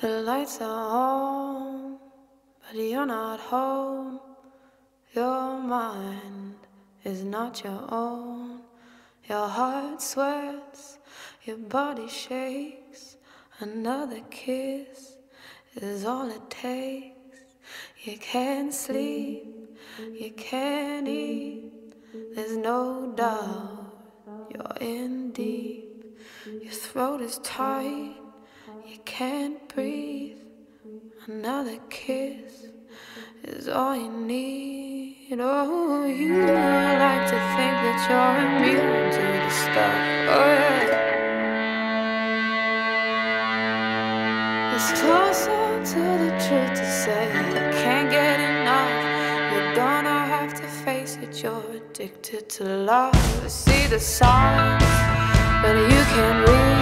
The lights are on, but you're not home. Your mind is not your own. Your heart sweats, your body shakes. Another kiss is all it takes. You can't sleep, you can't eat. There's no doubt you're in deep. Your throat is tight. You can't breathe. Another kiss is all you need. Oh, you like to think that you're immune to the stuff. Oh, yeah. It's closer to the truth to say you can't get enough. You're gonna have to face it. You're addicted to love. See the signs, but you can't read.